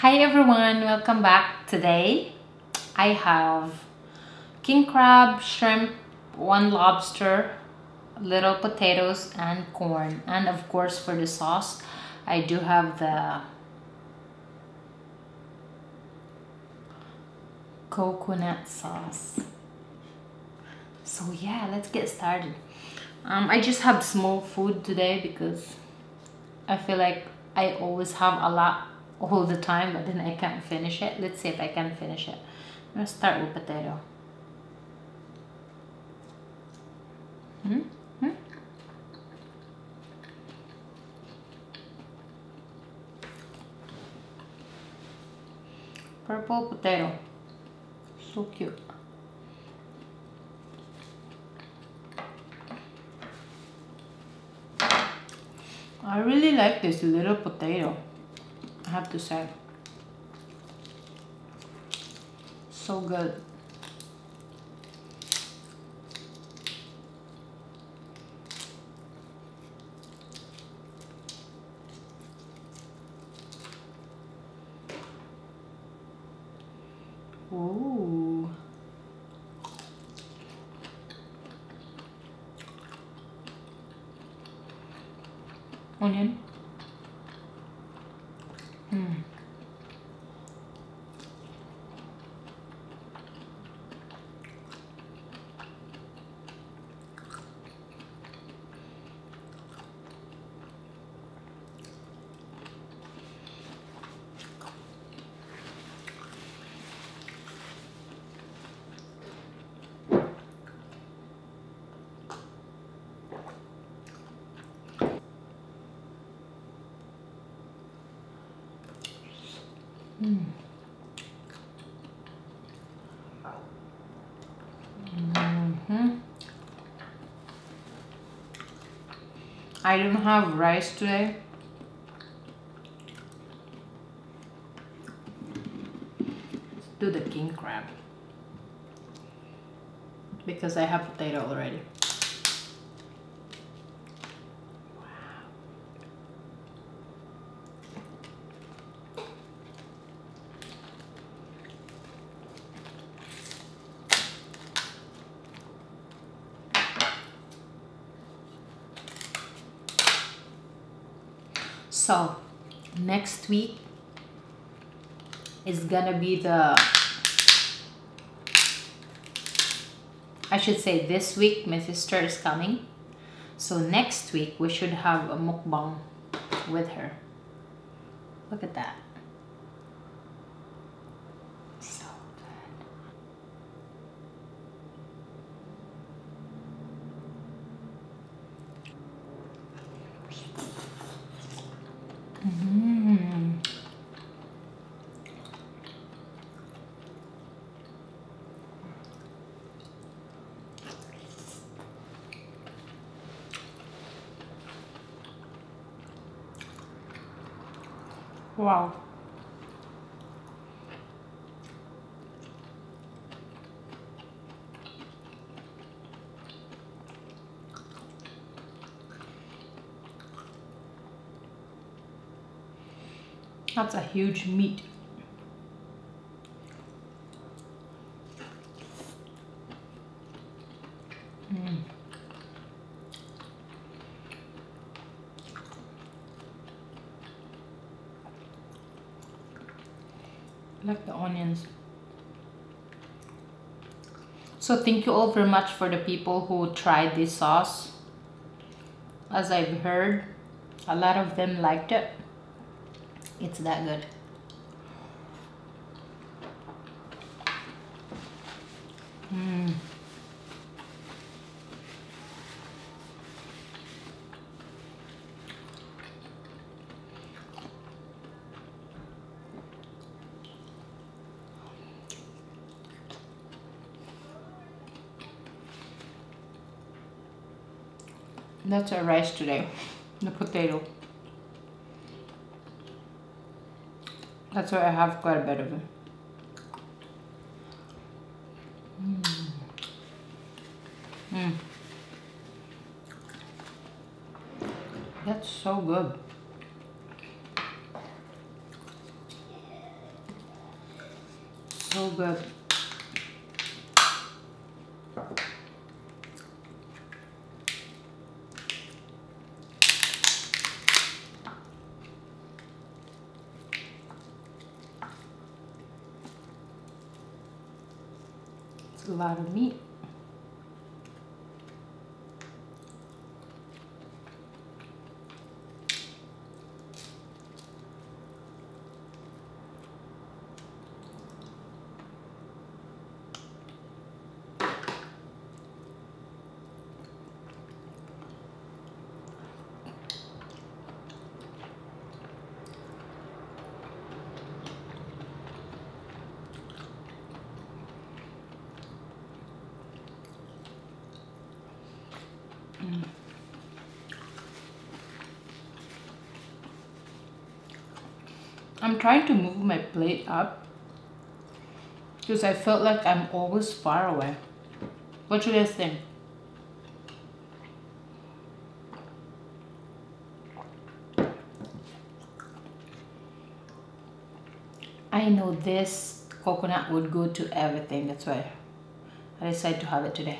Hi everyone, welcome back. Today I have king crab, shrimp, one lobster, little potatoes and corn. And of course for the sauce, I do have the coconut sauce. So yeah, let's get started. Um, I just have small food today because I feel like I always have a lot all the time but then I can't finish it. Let's see if I can finish it. I'm gonna start with potato. Hmm? Hmm? Purple potato. So cute. I really like this little potato. I have to say. So good. Ooh. Onion. Mm. Mm. hmm I don't have rice today. Do the king crab. Because I have potato already. So next week is gonna be the I should say this week my sister is coming. So next week we should have a mukbang with her. Look at that. Mm. Wow. That's a huge meat. Mm. Like the onions. So thank you all very much for the people who tried this sauce. As I've heard, a lot of them liked it. It's that good. Mm. That's our rice today, the potato. That's why I have quite a bit of it. Mm. Mm. That's so good. So good. It's a I'm trying to move my plate up because I felt like I'm always far away. What should I think? I know this coconut would go to everything, that's why I decided to have it today.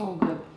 So good.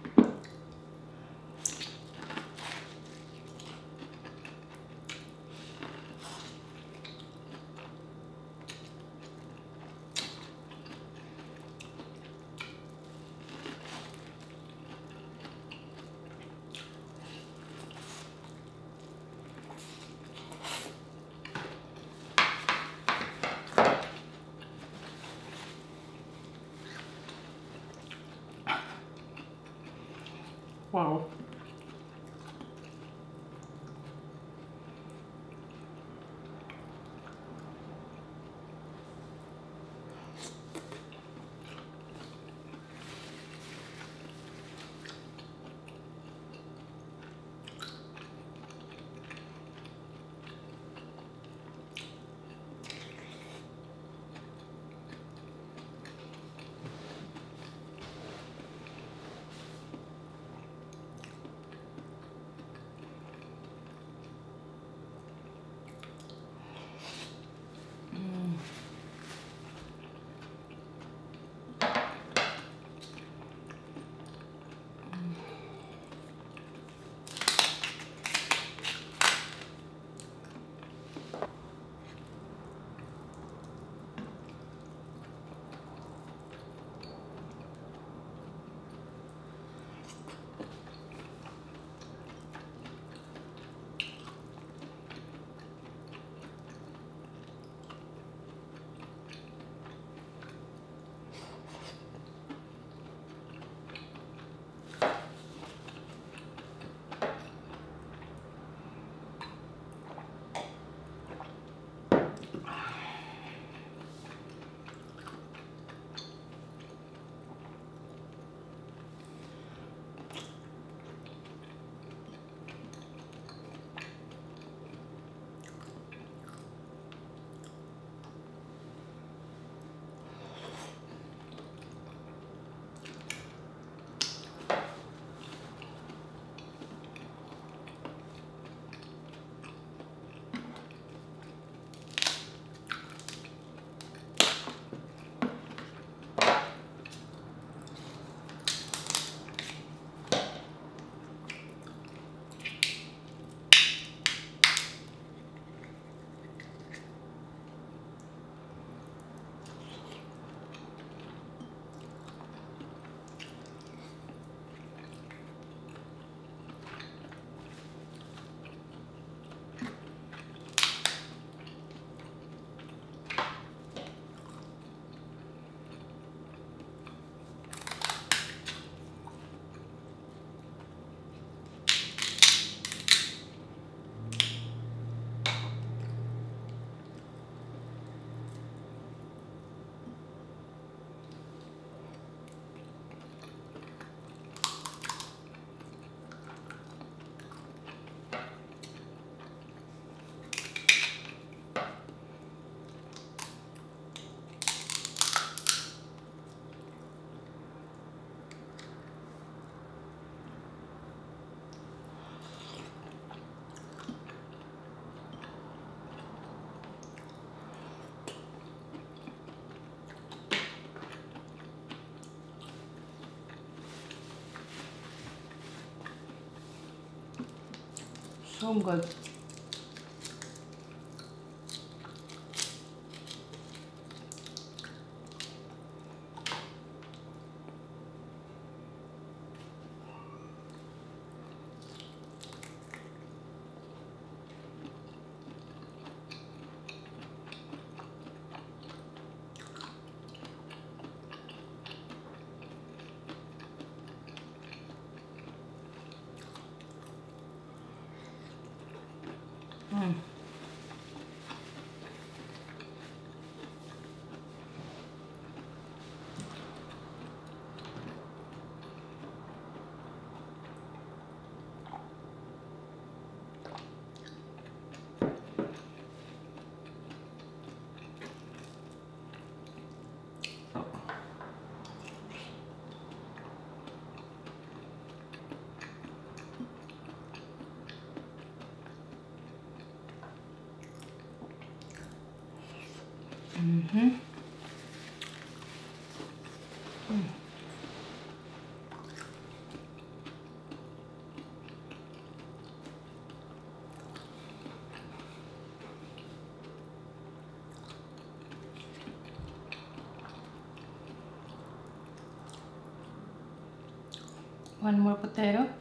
So good. Mm. Mm-hmm. Mm. One more potato.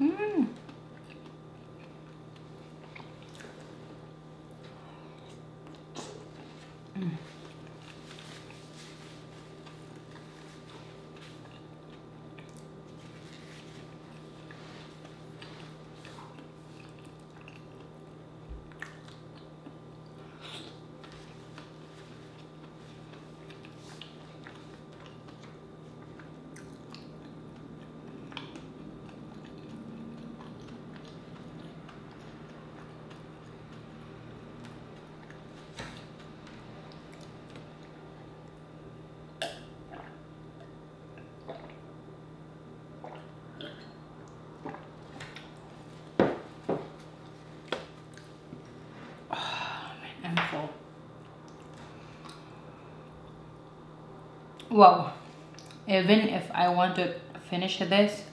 Mm. Mm. I'm. Wow. Even if I want to finish this,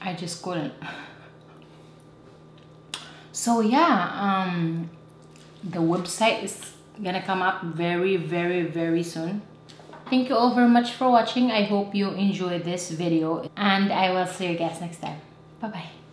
I just couldn't. So yeah, um, the website is gonna come up very, very, very soon. Thank you all very much for watching. I hope you enjoyed this video and I will see you guys next time. Bye-bye.